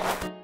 Bye.